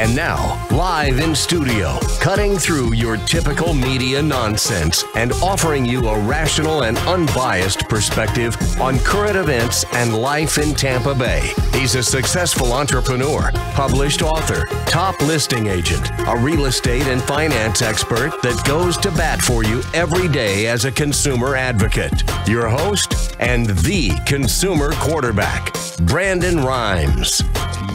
And now, live in studio, cutting through your typical media nonsense and offering you a rational and unbiased perspective on current events and life in Tampa Bay. He's a successful entrepreneur, published author, top listing agent, a real estate and finance expert that goes to bat for you every day as a consumer advocate. Your host and the consumer quarterback, Brandon Rimes.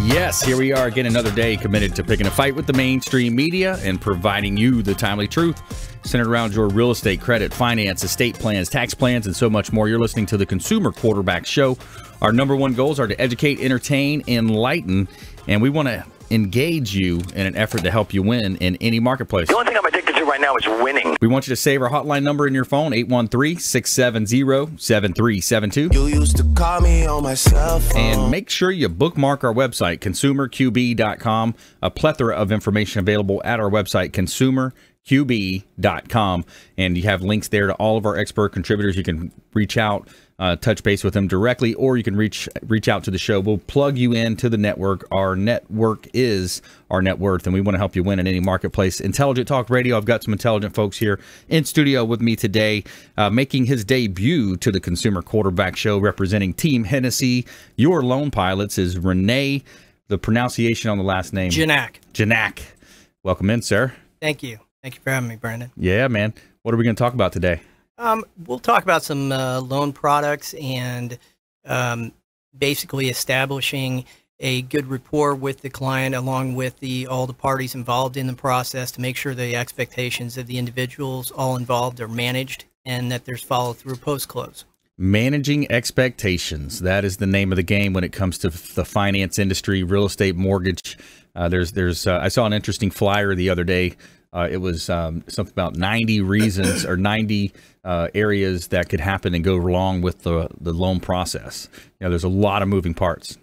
Yes, here we are again, another day committed to picking a fight with the mainstream media and providing you the timely truth centered around your real estate, credit, finance, estate plans, tax plans, and so much more. You're listening to the Consumer Quarterback Show. Our number one goals are to educate, entertain, enlighten, and we want to engage you in an effort to help you win in any marketplace. The only thing I'm right now is winning. We want you to save our hotline number in your phone, 813-670-7372. You used to call me on my cell phone. And make sure you bookmark our website, consumerqb.com. A plethora of information available at our website, consumerqb.com. And you have links there to all of our expert contributors. You can reach out, uh, touch base with them directly, or you can reach reach out to the show. We'll plug you into the network. Our network is our net worth, and we want to help you win in any marketplace. Intelligent Talk Radio. I've got some intelligent folks here in studio with me today, uh, making his debut to the Consumer Quarterback Show, representing Team Hennessy. Your loan pilots is Renee. The pronunciation on the last name, Janak. Janak. Welcome in, sir. Thank you. Thank you for having me, Brandon. Yeah, man. What are we going to talk about today? Um, we'll talk about some uh, loan products and um, basically establishing a good rapport with the client along with the all the parties involved in the process to make sure the expectations of the individuals all involved are managed and that there's follow through post close. Managing expectations. That is the name of the game when it comes to the finance industry, real estate, mortgage. Uh, there's, there's. Uh, I saw an interesting flyer the other day. Uh, it was um, something about 90 reasons or 90 uh, areas that could happen and go wrong with the the loan process. You know, there's a lot of moving parts.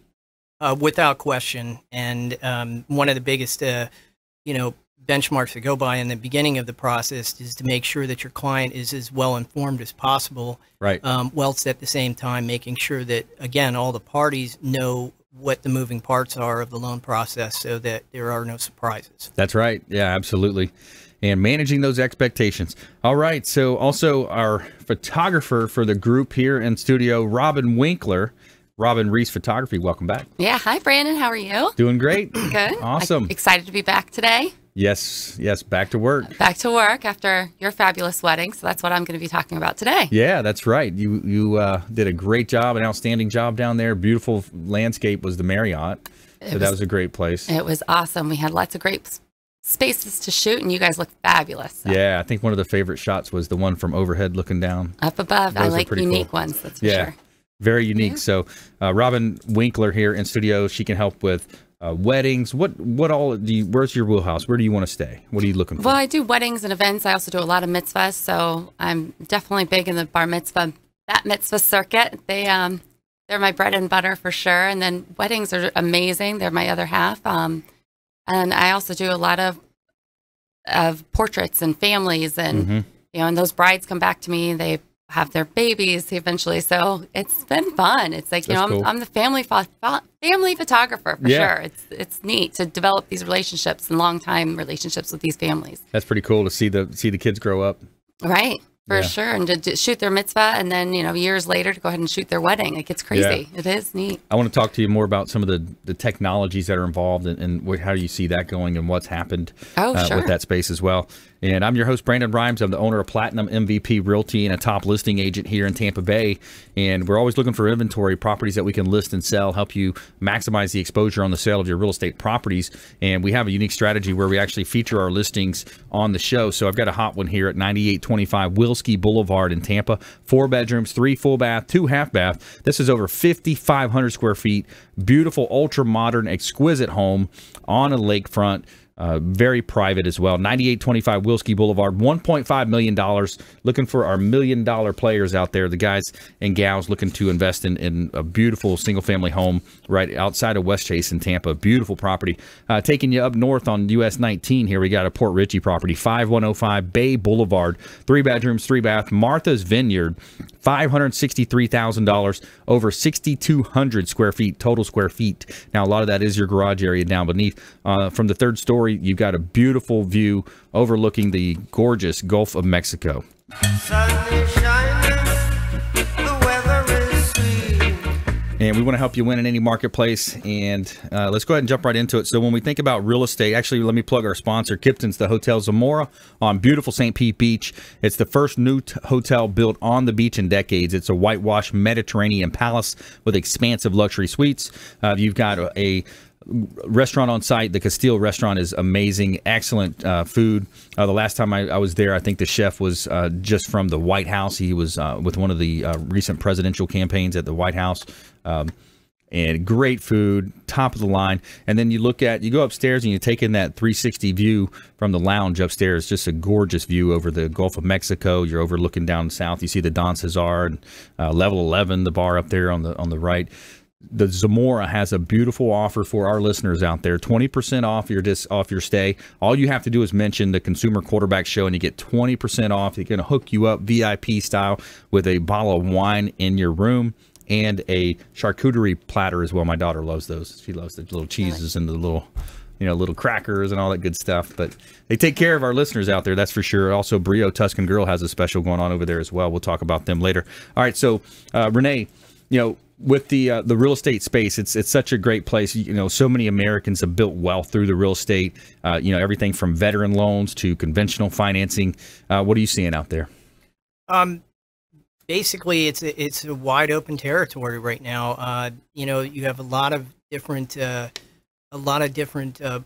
Uh, without question, and um, one of the biggest, uh, you know, benchmarks to go by in the beginning of the process is to make sure that your client is as well informed as possible. Right. Um, whilst at the same time making sure that again all the parties know what the moving parts are of the loan process, so that there are no surprises. That's right. Yeah, absolutely. And managing those expectations. All right. So, also our photographer for the group here in studio, Robin Winkler. Robin Reese Photography, welcome back. Yeah. Hi, Brandon. How are you? Doing great. Good. Awesome. I'm excited to be back today. Yes, yes, back to work. Back to work after your fabulous wedding. So that's what I'm going to be talking about today. Yeah, that's right. You you uh, did a great job, an outstanding job down there. Beautiful landscape was the Marriott. So that was a great place. It was awesome. We had lots of great spaces to shoot, and you guys looked fabulous. So Yeah, I think one of the favorite shots was the one from overhead looking down. Up above, I Those are like unique cool. ones. That's for Yeah, sure. very unique. So, uh, Robin Winkler here in studio. She can help with uh, weddings. What what all do you? Where's your wheelhouse? Where do you want to stay? What are you looking for? Well, I do weddings and events. I also do a lot of mitzvahs, so I'm definitely big in the bar mitzvah, that mitzvah circuit. They um, they're my bread and butter for sure. And then weddings are amazing. They're my other half. Um, and I also do a lot of of portraits and families, and Mhm. you know, and those brides come back to me. They have their babies eventually, so it's been fun. It's like you That's know. I'm, I'm the family pho- family photographer for Yeah. sure. It's it's neat to develop these relationships and long time relationships with these families. That's pretty cool to see the see the kids grow up. Right, for Yeah. sure. And to, to shoot their mitzvah and then, you know, years later to go ahead and shoot their wedding. Like, it's crazy. It is neat. I want to talk to you more about some of the, the technologies that are involved and, and how you see that going and what's happened Oh, uh, sure. with that space as well. And I'm your host, Brandon Rimes. I'm the owner of Platinum MVP Realty and a top listing agent here in Tampa Bay. And we're always looking for inventory properties that we can list and sell, help you maximize the exposure on the sale of your real estate properties. And we have a unique strategy where we actually feature our listings on the show. So I've got a hot one here at 9825 Boulevard in Tampa. Four bedrooms, three full bath, two half bath. This is over 5,500 square feet. Beautiful, ultra modern, exquisite home on a lakefront uh, very private as well. 9825 Wilski Boulevard, $1.5 million. Looking for our million dollar players out there, the guys and gals looking to invest in, in a beautiful single family home right outside of West Chase in Tampa. Beautiful property. Uh, taking you up north on US 19 here, we got a Port Richey property, 5105 Bay Boulevard, three bedrooms, three bath, Martha's Vineyard, $563,000, over 6,200 square feet, total square feet. Now, a lot of that is your garage area down beneath. Uh, from the third story, you've got a beautiful view overlooking the gorgeous Gulf of Mexico. And we want to help you win in any marketplace. And uh, let's go ahead and jump right into it. So, when we think about real estate, actually, let me plug our sponsor, Kipton's, the Hotel Zamora on beautiful St. Pete Beach. It's the first new hotel built on the beach in decades. It's a whitewashed Mediterranean palace with expansive luxury suites. Uh, you've got a, a restaurant on site. The Castile restaurant is amazing, excellent uh, food. Uh, the last time I, I, was there, I think the chef was uh, just from the White House. He was uh, with one of the uh, recent presidential campaigns at the White House. Um, and great food, top of the line. And then you look at, you go upstairs and you take in that 360 view from the lounge upstairs. Just a gorgeous view over the Gulf of Mexico. You're overlooking down south. You see the Don Cesar, and, uh, level 11, the bar up there on the on the right the Zamora has a beautiful offer for our listeners out there 20% off your dis, off your stay. All you have to do is mention the Consumer Quarterback Show and you get 20% off. They're going to hook you up VIP style with a bottle of wine in your room and a charcuterie platter as well. My daughter loves those. She loves the little cheeses and the little you know, little crackers and all that good stuff. But they take care of our listeners out there, that's for sure. Also, Brio Tuscan Grill has a special going on over there as well. We'll talk about them later. All right, so uh, Renee, you know, with the uh, the real estate space, it's it's such a great place. You know, so many Americans have built wealth through the real estate. Uh, you know, everything from veteran loans to conventional financing. Uh, what are you seeing out there? Um, basically, it's a, it's a wide open territory right now. Uh, you know, you have a lot of different uh, a lot of different uh,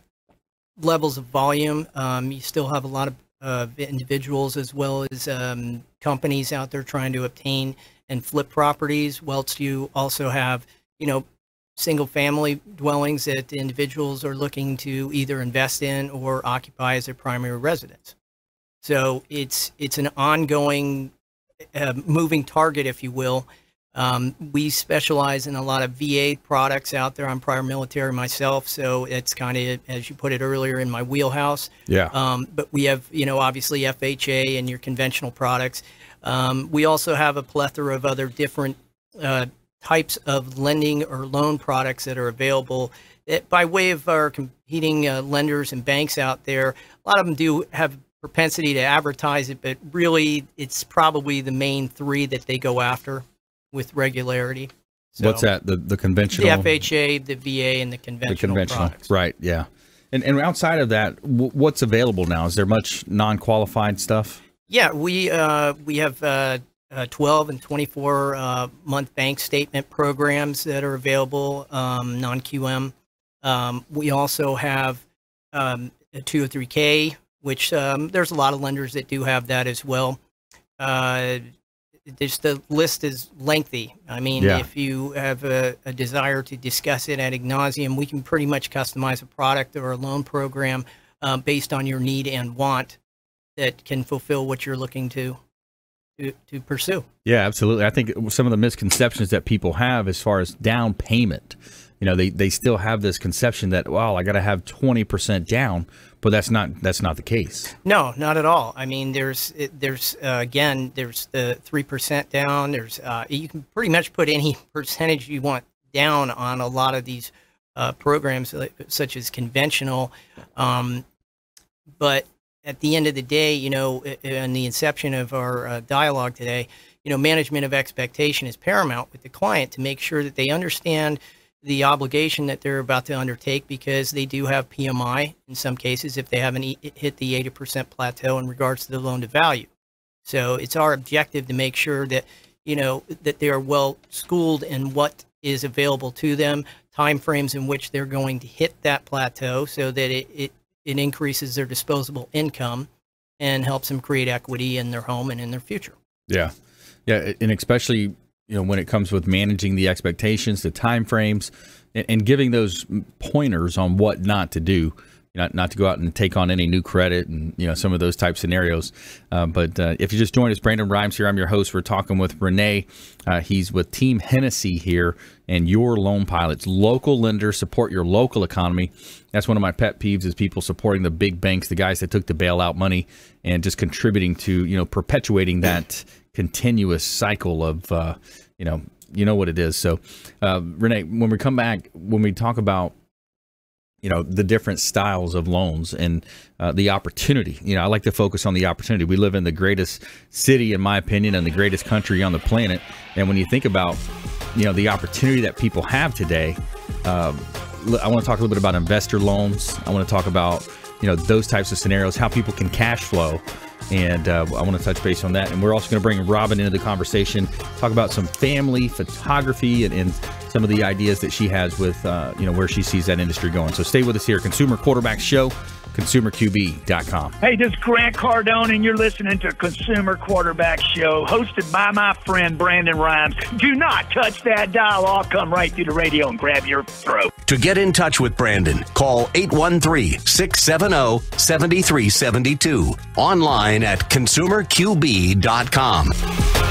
levels of volume. Um, you still have a lot of individuals as well as um, companies out there trying to obtain and flip properties, whilst you also have, you know, single family dwellings that individuals are looking to either invest in or occupy as their primary residence. So it's it's an ongoing uh, moving target, if you will. Um, we specialize in a lot of VA products out there. I'm prior military myself, so it's kind of, as you put it earlier, in my wheelhouse. Yeah. Um, but we have, you know, obviously FHA and your conventional products. Um, we also have a plethora of other different uh, types of lending or loan products that are available that, by way of our competing uh, lenders and banks out there. A lot of them do have propensity to advertise it, but really it's probably the main three that they go after with regularity. So What's that? The the conventional, the FHA, the VA, and the conventional, the conventional, products. right? Yeah. And and outside of that, what's available now? Is there much non-qualified stuff? Yeah, we uh, we have uh, uh, 12 and 24 uh, month bank statement programs that are available, um, non QM. Um, we also have um, a 203K, which um, there's a lot of lenders that do have that as well. Uh, just the list is lengthy. I mean, yeah. if you have a, a, desire to discuss it at nauseum, we can pretty much customize a product or a loan program uh, based on your need and want that can fulfill what you're looking to to, to pursue. Yeah, absolutely. I think some of the misconceptions that people have as far as down payment, you know, they, they still have this conception that, well, I got to have 20% down, but that's not, that's not the case. No, not at all. I mean, there's, there's, uh, again, there's the 3% down. There's, uh, you can pretty much put any percentage you want down on a lot of these, uh, programs such as conventional. Um, but at the end of the day, you know, in the inception of our uh, dialogue today, you know, management of expectation is paramount with the client to make sure that they understand the obligation that they're about to undertake because they do have PMI in some cases if they haven't hit the 80% plateau in regards to the loan to value. So it's our objective to make sure that, you know, that they are well schooled in what is available to them, timeframes in which they're going to hit that plateau so that it, it it increases their disposable income and helps them create equity in their home and in their future. Yeah. Yeah. And especially, you know, when it comes with managing the expectations, the time frames, and, and giving those pointers on what not to do. know, not to go out and take on any new credit and you know some of those type scenarios. Uh, but uh, if you just joined us, Brandon Rimes here. I'm your host. We're talking with Renee. Uh, he's with Team Hennessy here and your loan pilots. Local lenders support your local economy. That's one of my pet peeves is people supporting the big banks, the guys that took the bailout money, and just contributing to you know perpetuating that continuous cycle of uh, you know you know what it is. So, uh, Renee, when we come back, when we talk about you know the different styles of loans and uh, the opportunity you know i like to focus on the opportunity. We live in the greatest city in my opinion and the greatest country on the planet. And when you think about you know the opportunity that people have today um, i want to talk a little bit about investor loans. I want to talk about you know those types of scenarios how people can cash flow and uh, I want to touch base on that. And we're also going to bring Robin into the conversation, talk about some family photography and, and some of the ideas that she has with, uh, you know, where she sees that industry going. So stay with us here, Consumer Quarterback Show consumerqb.com. Hey, this is Grant Cardone, and you're listening to Consumer Quarterback Show, hosted by my friend Brandon Rimes. Do not touch that dial. I'll come right through the radio and grab your throat. To get in touch with Brandon, call 813 670 7372. Online at consumerqb.com.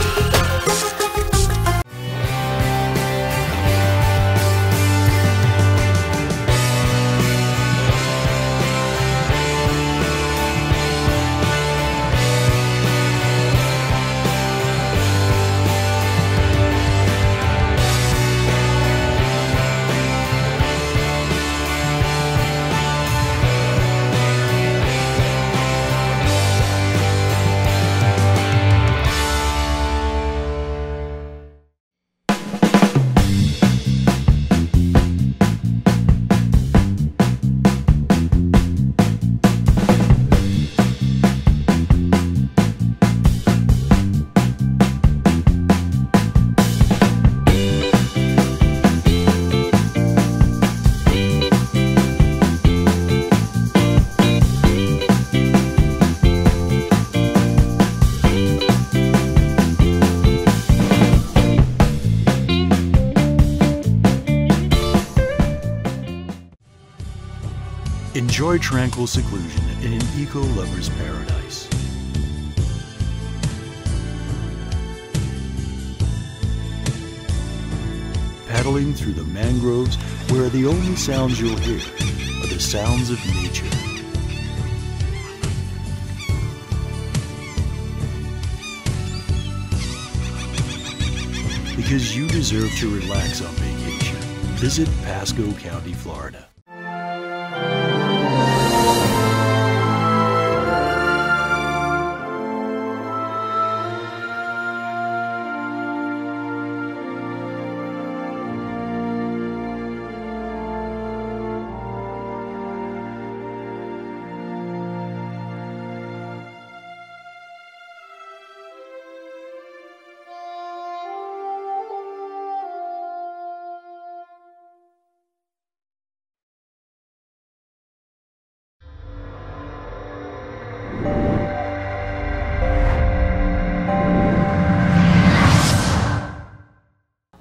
Enjoy tranquil seclusion in an eco-lover's paradise. Paddling through the mangroves where the only sounds you'll hear are the sounds of nature. Because you deserve to relax on vacation, visit Pasco County, Florida.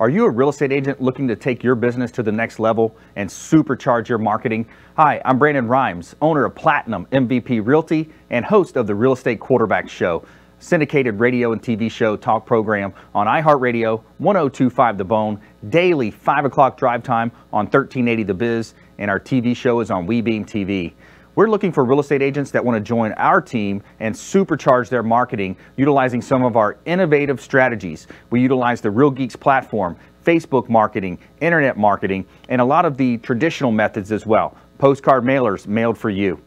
Are you a real estate agent looking to take your business to the next level and supercharge your marketing? Hi, I'm Brandon Rimes, owner of Platinum MVP Realty and host of the Real Estate Quarterback Show, syndicated radio and TV show talk program on iHeartRadio, 1025 The Bone, daily 5 o'clock drive time on 1380 The Biz, and our TV show is on WeBeam TV. We're looking for real estate agents that want to join our team and supercharge their marketing utilizing some of our innovative strategies. We utilize the Real Geeks platform, Facebook marketing, internet marketing, and a lot of the traditional methods as well. Postcard mailers mailed for you,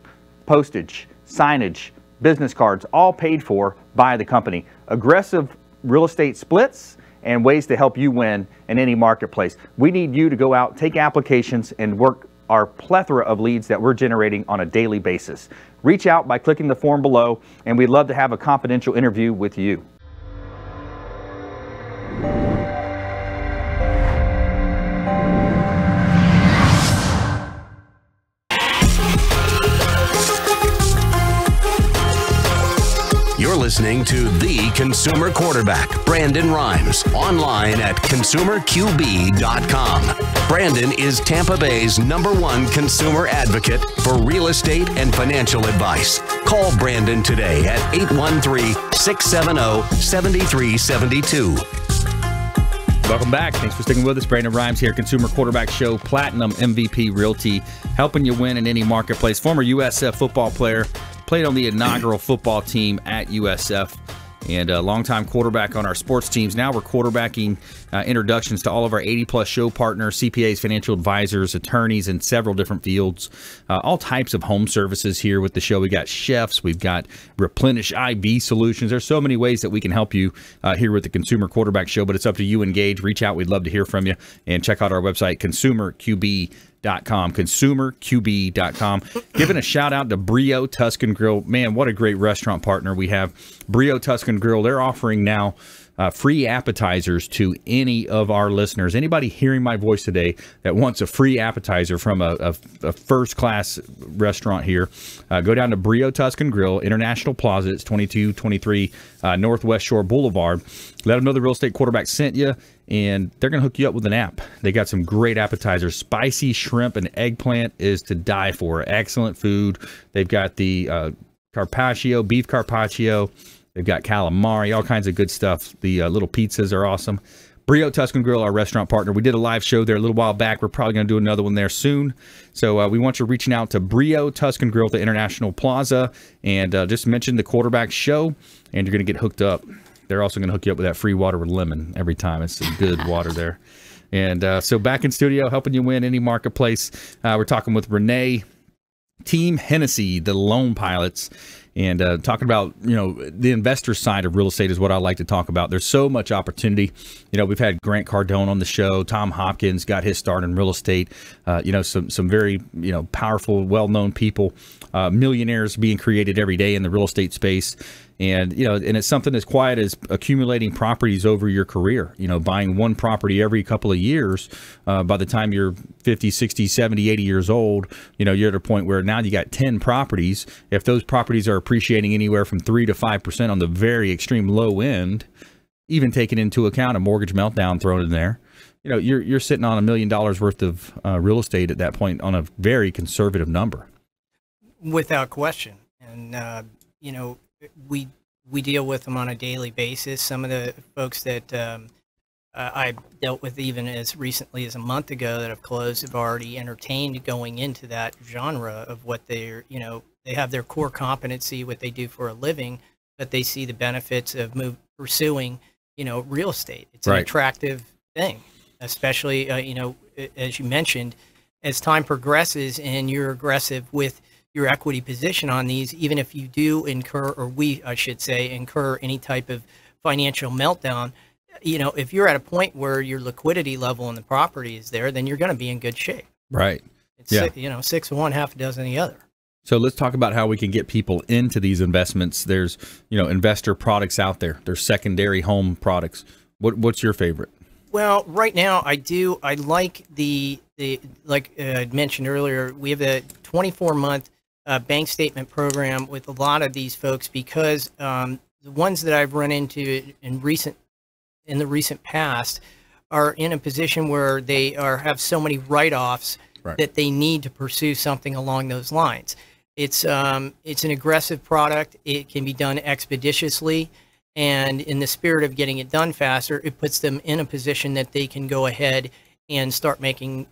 postage, signage, business cards, all paid for by the company. Aggressive real estate splits and ways to help you win in any marketplace. We need you to go out, take applications, and work our plethora of leads that we're generating on a daily basis. Reach out by clicking the form below, and we'd love to have a confidential interview with you. Listening to the consumer quarterback, Brandon Rimes, online at consumerqb.com. Brandon is Tampa Bay's number one consumer advocate for real estate and financial advice. Call Brandon today at 813 670 7372. Welcome back. Thanks for sticking with us. Brandon Rimes here, Consumer Quarterback Show, Platinum MVP Realty, helping you win in any marketplace. Former USF football player, played on the inaugural football team at USF and a longtime quarterback on our sports teams. Now we're quarterbacking uh, introductions to all of our 80 plus show partners, CPAs, financial advisors, attorneys in several different fields, uh, all types of home services here with the show. We got chefs, we've got replenish IV solutions. There's so many ways that we can help you uh, here with the Consumer Quarterback Show, but it's up to you. Engage, reach out. We'd love to hear from you, and check out our website, consumerqb.com consumerqb.com, consumerqb.com. Giving a shout out to Brio Tuscan Grill. Man, what a great restaurant partner we have. Brio Tuscan Grill, they're offering now uh, free appetizers to any of our listeners. Anybody hearing my voice today that wants a free appetizer from a, a, a first class restaurant here, uh, go down to Brio Tuscan Grill, International Plaza. It's 2223 uh, Northwest Shore Boulevard. Let them know the real estate quarterback sent you and they're going to hook you up with an app. They got some great appetizers. Spicy shrimp and eggplant is to die for. Excellent food. They've got the uh, carpaccio, beef carpaccio. They've got calamari, all kinds of good stuff. The uh, little pizzas are awesome. Brio Tuscan Grill, our restaurant partner. We did a live show there a little while back. We're probably going to do another one there soon. So uh, we want you reaching out to Brio Tuscan Grill at the International Plaza and uh, just mention the quarterback show, and you're going to get hooked up. They're also going to hook you up with that free water with lemon every time. It's some good water there. And uh, so back in studio, helping you win any marketplace. Uh, we're talking with Renee, Team Hennessy, the loan pilots, and uh, talking about you know the investor side of real estate is what I like to talk about. There's so much opportunity. You know, we've had Grant Cardone on the show. Tom Hopkins got his start in real estate. Uh, you know, some some very you know powerful, well known people, uh, millionaires being created every day in the real estate space and you know and it's something as quiet as accumulating properties over your career. You know buying one property every couple of years uh, by the time you're 50 60 70 80 years old you know you're at a point where now you got 10 properties. If those properties are appreciating anywhere from 3 to 5% on the very extreme low end even taking into account a mortgage meltdown thrown in there you know you're you're sitting on a million dollars worth of uh, real estate at that point on a very conservative number. Without question. And uh, you know we we deal with them on a daily basis. Some of the folks that um, uh, I dealt with even as recently as a month ago that have closed have already entertained going into that genre of what they're you know they have their core competency, what they do for a living, but they see the benefits of move pursuing you know real estate. It's an attractive thing, especially uh, you know as you mentioned, as time progresses and you're aggressive with your equity position on these, even if you do incur, or we, I should say, incur any type of financial meltdown. You know, if you're at a point where your liquidity level in the property is there, then you're going to be in good shape. Right. It's yeah. Six, you know, six of one, half a dozen the other. So let's talk about how we can get people into these investments. There's, you know, investor products out there. There's secondary home products. What, what's your favorite? Well, right now I do. I like the the like uh, I mentioned earlier. We have a 24 month uh, bank statement program with a lot of these folks because um, the ones that I've run into in recent in the recent past are in a position where they are have so many write-offs right. that they need to pursue something along those lines. It's um, it's an aggressive product. It can be done expeditiously, and in the spirit of getting it done faster, it puts them in a position that they can go ahead and start making,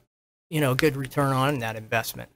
you know, a good return on that investment.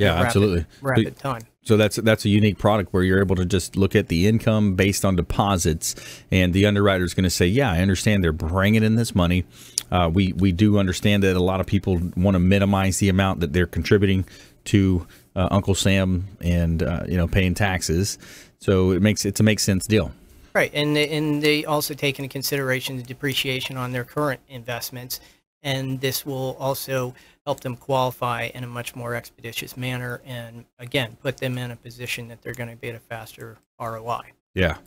Yeah, rapid, absolutely. Rapid time. So that's that's a unique product where you're able to just look at the income based on deposits, and the underwriter is going to say, "Yeah, I understand they're bringing in this money. Uh, we we do understand that a lot of people want to minimize the amount that they're contributing to uh, Uncle Sam and uh, you know paying taxes. So it makes it's a make sense deal." Right, and and they also take into consideration the depreciation on their current investments, and this will also help them qualify in a much more expeditious manner and again put them in a position that they're going to be at a faster ROI. Yeah.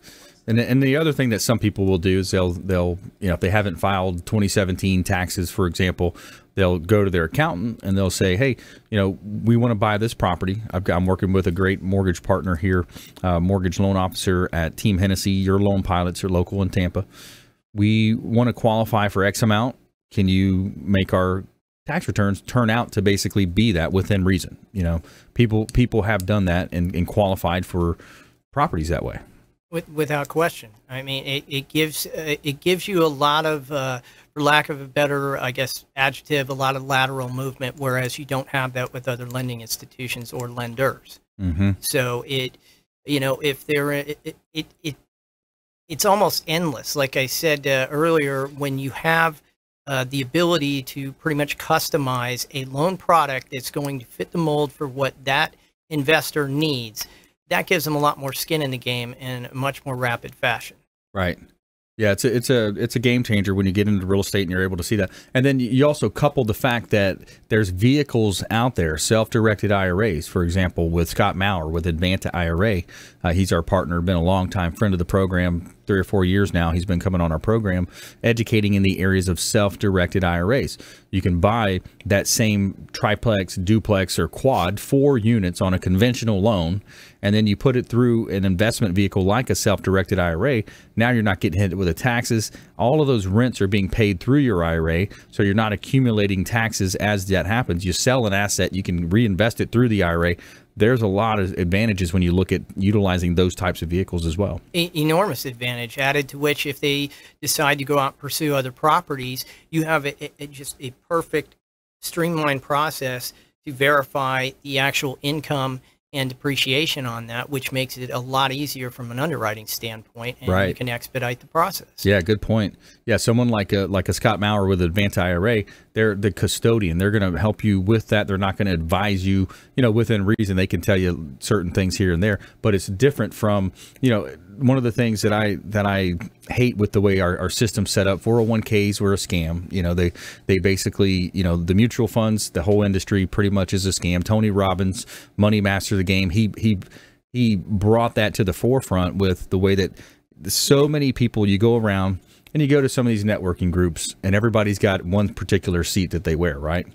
And and the other thing that some people will do is they'll they'll you know if they haven't filed 2017 taxes, for example, they'll go to their accountant and they'll say, hey, you know, we want to buy this property. I've got, I'm working with a great mortgage partner here, uh, mortgage loan officer at Team Hennessy. Your loan pilots are local in Tampa. We want to qualify for X amount. Can you make our tax returns turn out to basically be that within reason? You know, people people have done that and, and qualified for properties that way. With, without question. I mean, it, it gives uh, it gives you a lot of, uh, for lack of a better, I guess, adjective, a lot of lateral movement, whereas you don't have that with other lending institutions or lenders. Mm-hmm. So it, you know, if there, it, it, it it's almost endless. Like I said uh, earlier, when you have uh, the ability to pretty much customize a loan product that's going to fit the mold for what that investor needs that gives them a lot more skin in the game in a much more rapid fashion. Right. Yeah, it's a it's a it's a game changer when you get into real estate and you're able to see that. And then you also couple the fact that there's vehicles out there, self-directed IRAs, for example, with Scott Maurer with Advanta IRA. Uh, he's our partner, been a long time friend of the program, three or four years now. He's been coming on our program, educating in the areas of self-directed IRAs. You can buy that same triplex, duplex, or quad, four units on a conventional loan and then you put it through an investment vehicle like a self-directed IRA, now you're not getting hit with the taxes. All of those rents are being paid through your IRA, so you're not accumulating taxes as that happens. You sell an asset, you can reinvest it through the IRA. There's a lot of advantages when you look at utilizing those types of vehicles as well. E- enormous advantage added to which if they decide to go out and pursue other properties, you have a, a, just a perfect streamlined process to verify the actual income and depreciation on that, which makes it a lot easier from an underwriting standpoint, and right. you can expedite the process. Yeah, good point. Yeah, someone like a like a Scott Maurer with Advanta IRA, they're the custodian. They're going to help you with that. They're not going to advise you, you know, within reason. They can tell you certain things here and there, but it's different from, you know, one of the things that I that I hate with the way our, our system's set up, 401ks were a scam. You know, they they basically, you know, the mutual funds, the whole industry pretty much is a scam. Tony Robbins, money master of the game, he he he brought that to the forefront with the way that so many people you go around and you go to some of these networking groups and everybody's got one particular seat that they wear, right?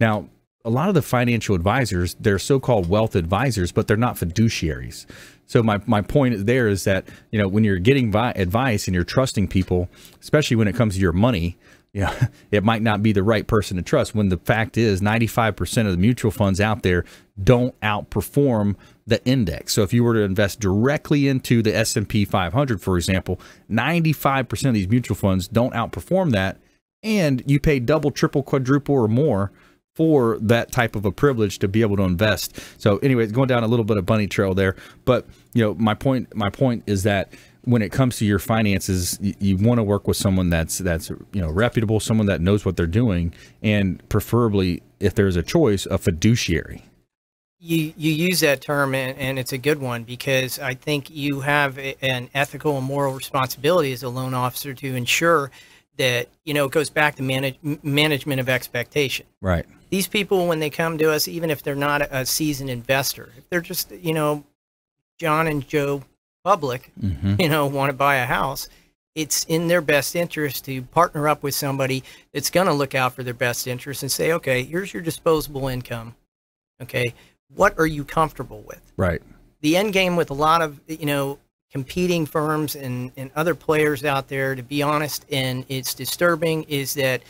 Now, a lot of the financial advisors, they're so-called wealth advisors, but they're not fiduciaries. So my, my point there is that, you know, when you're getting vi- advice and you're trusting people, especially when it comes to your money, you know, it might not be the right person to trust when the fact is 95% of the mutual funds out there don't outperform the index. So if you were to invest directly into the S&P 500 for example, 95% of these mutual funds don't outperform that and you pay double, triple, quadruple or more for that type of a privilege to be able to invest. So anyway, going down a little bit of bunny trail there, but you know, my point my point is that when it comes to your finances, you, you want to work with someone that's that's you know reputable, someone that knows what they're doing, and preferably, if there's a choice, a fiduciary. You you use that term and, and it's a good one because I think you have a, an ethical and moral responsibility as a loan officer to ensure that you know it goes back to manage, management of expectation. Right. These people, when they come to us, even if they're not a seasoned investor, if they're just you know John and Joe public, Mhm. you know, want to buy a house, it's in their best interest to partner up with somebody that's going to look out for their best interest and say, okay, here's your disposable income. Okay, what are you comfortable with? Right. The end game with a lot of you know competing firms and, and other players out there, to be honest, and it's disturbing, is that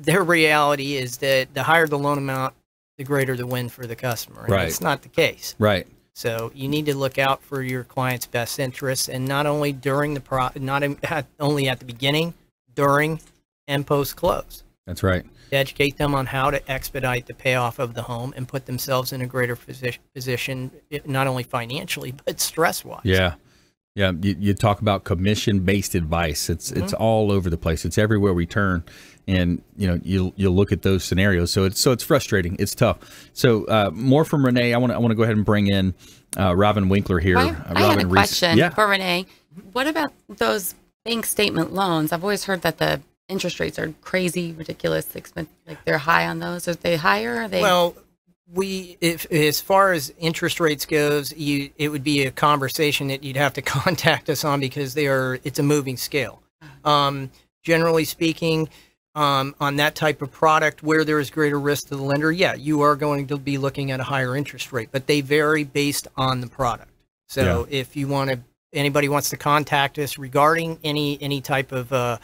their reality is that the higher the loan amount, the greater the win for the customer. And Right. It's not the case. Right. So you need to look out for your client's best interests, and not only during the pro, not at, only at the beginning, during, and post close. That's right. To educate them on how to expedite the payoff of the home and put themselves in a greater posi- position, not only financially but stress wise. Yeah. Yeah, you, you talk about commission-based advice. It's it's all over the place. It's everywhere we turn, and you know you you look at those scenarios. So it's so it's frustrating. It's tough. So uh, more from Renee. I want to I want to go ahead and bring in uh, Robin Winkler here. I, Uh, I had Robin a Reese- question Yeah, for Renee. What about those bank statement loans? I've always heard that the interest rates are crazy, ridiculous, expensive. Like they're high on those. Are they higher? Are they? Well, we if as far as interest rates goes you it would be a conversation that you'd have to contact us on because they are it's a moving scale. Um, generally speaking um, on that type of product where there is greater risk to the lender yeah you are going to be looking at a higher interest rate but they vary based on the product. So if you want to anybody wants to contact us regarding any any type of uh,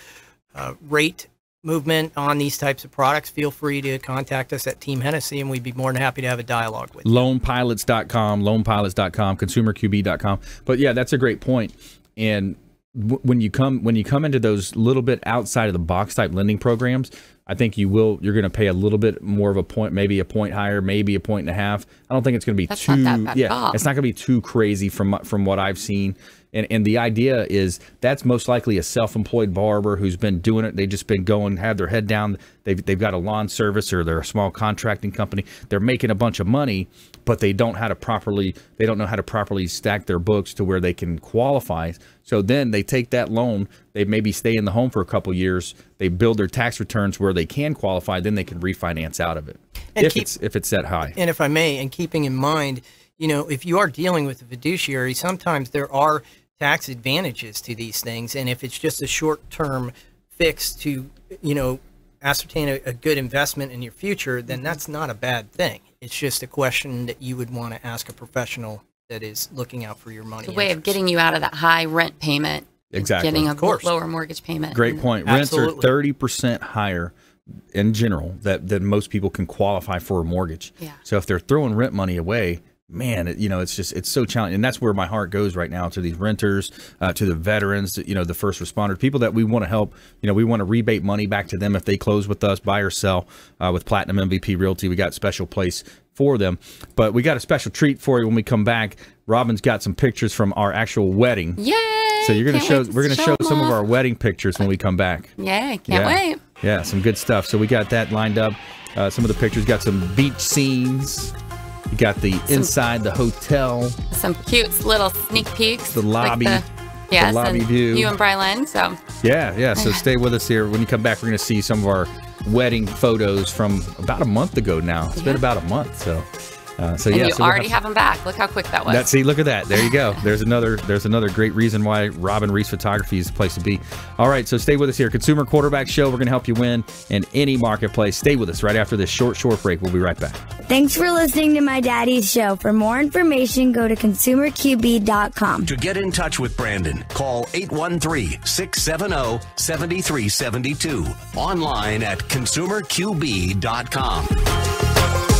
uh, rate movement on these types of products, feel free to contact us at Team Hennessy, and we'd be more than happy to have a dialogue with you. loanpilots.com, loanpilots.com, consumerqb.com. But yeah, that's a great point. And w- when you come when you come into those little bit outside of the box type lending programs, I think you will you're going to pay a little bit more of a point, maybe a point higher, maybe a point and a half. I don't think it's going to be That's too not that bad at yeah, all. it's not going to be too crazy from from what I've seen. And and the idea is that's most likely a self-employed barber who's been doing it. They've just been going, have their head down. They've they've got a lawn service or they're a small contracting company. They're making a bunch of money, but they don't how to properly they don't know how to properly stack their books to where they can qualify. So then they take that loan. They maybe stay in the home for a couple years. They build their tax returns where they can qualify. Then they can refinance out of it And if keep- it's if it's set high. And if I may, and keeping in mind, you know, if you are dealing with a fiduciary, sometimes there are tax advantages to these things. And if it's just a short term fix to, you know, ascertain a, a good investment in your future, then mm-hmm. that's not a bad thing. It's just a question that you would want to ask a professional that is looking out for your money. It's a way of interests. getting you out of that high rent payment. Exactly. Getting a lower mortgage payment. Great And point. Rents are thirty percent higher in general that that most people can qualify for a mortgage. Yeah. So if they're throwing rent money away, man, it, you know, it's just it's so challenging, and that's where my heart goes right now to these renters, uh, to the veterans, you know, the first responders, people that we want to help. You know, we want to rebate money back to them if they close with us, buy or sell uh, with Platinum MVP Realty. We got special place for them, but we got a special treat for you when we come back. Robin's got some pictures from our actual wedding. Yay! So you're gonna show to we're gonna show them some of our wedding pictures when we come back. Yay! Can't yeah. wait. Yeah, some good stuff. So we got that lined up. Uh, some of the pictures got some beach scenes. You got the inside the hotel. Some cute little sneak peeks. The lobby- the, yes, lobby view. You and Brylan. So Yeah, yeah. So stay with us here. When you come back, we're going to see some of our wedding photos from about a month ago now. It's been about a month. So, uh, so and yeah. you so we'll already have them back. Look how quick that was. That see, look at that. There you go. There's another. There's another great reason why Robin Reese Photography is the place to be. All right, so stay with us here. Consumer Quarterback Show. We're going to help you win in any marketplace. Stay with us right after this short, short break. We'll be right back. Thanks for listening to my daddy's show. For more information, go to consumerqb.com. To get in touch with Brandon, call 813 670 7372. Online at consumerqb.com.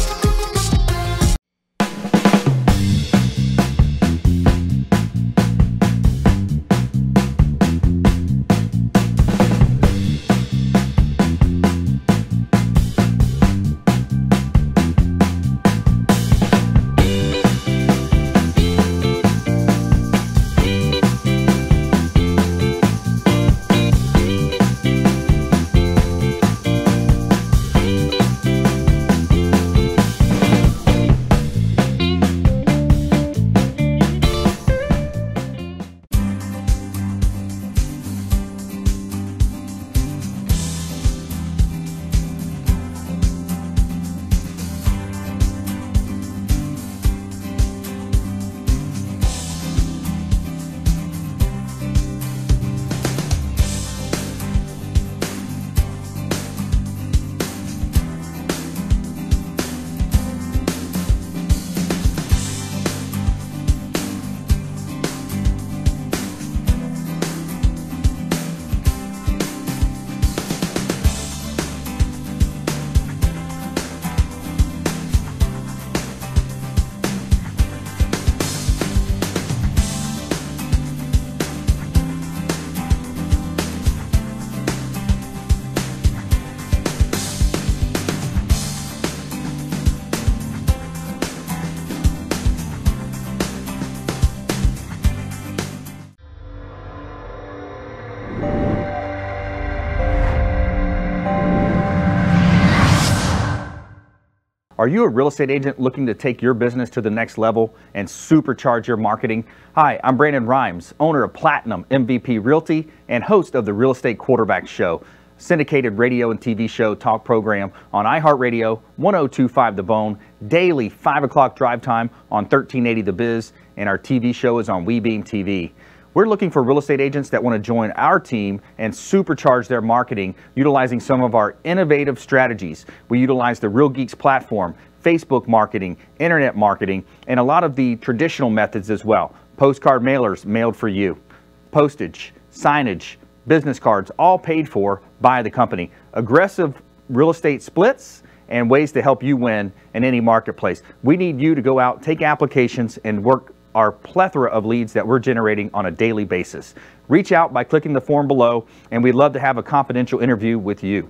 Are you a real estate agent looking to take your business to the next level and supercharge your marketing? Hi, I'm Brandon Rimes, owner of Platinum MVP Realty and host of the Real Estate Quarterback Show. syndicated radio and TV show talk program on iHeartRadio, 1025 The Bone, daily 5 o'clock drive time on 1380 The Biz, and our TV show is on WeBeam TV. We're looking for real estate agents that want to join our team and supercharge their marketing utilizing some of our innovative strategies. We utilize the Real Geeks platform, Facebook marketing, internet marketing, and a lot of the traditional methods as well. Postcard mailers mailed for you, postage, signage, business cards, all paid for by the company. Aggressive real estate splits and ways to help you win in any marketplace. We need you to go out, take applications, and work our plethora of leads that we're generating on a daily basis. Reach out by clicking the form below, and we'd love to have a confidential interview with you.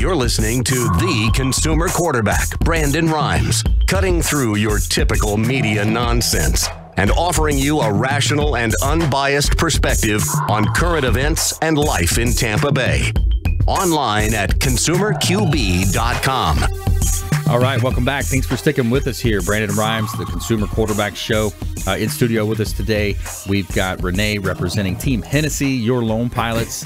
You're listening to the consumer quarterback, Brandon Rimes, cutting through your typical media nonsense and offering you a rational and unbiased perspective on current events and life in Tampa Bay. Online at consumerqb.com. All right, welcome back. Thanks for sticking with us here. Brandon Rimes, the Consumer Quarterback Show. Uh, in studio with us today, we've got Renee representing Team Hennessy, your loan pilots,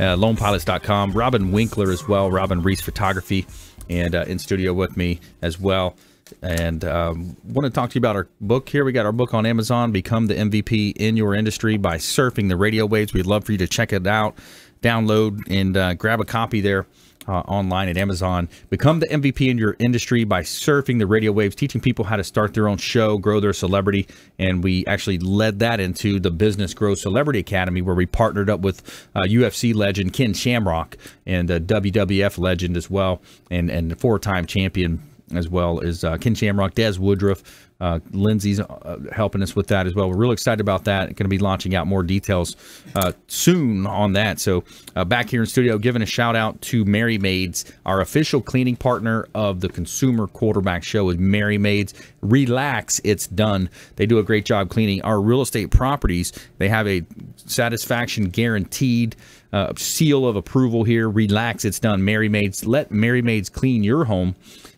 uh, loanpilots.com. Robin Winkler as well, Robin Reiss Photography, and uh, in studio with me as well. And um, want to talk to you about our book here. We got our book on Amazon, Become the MVP in Your Industry by Surfing the Radio Waves. We'd love for you to check it out, download, and uh, grab a copy there uh, online at Amazon. Become the MVP in your industry by surfing the radio waves, teaching people how to start their own show, grow their celebrity. And we actually led that into the Business Grow Celebrity Academy, where we partnered up with uh, UFC legend Ken Shamrock and a WWF legend as well, and and four time champion as well as uh, Ken Shamrock, Des Woodruff. Uh, Lindsay's uh, helping us with that as well. We're really excited about that. Going to be launching out more details uh, soon on that. So, uh, back here in studio, giving a shout out to Merry Maids, our official cleaning partner of the Consumer Quarterback Show is Merry Maids. Relax, it's done. They do a great job cleaning our real estate properties. They have a satisfaction guaranteed. Uh, seal of approval here. Relax, it's done. Merry Maids, let Merry Maids clean your home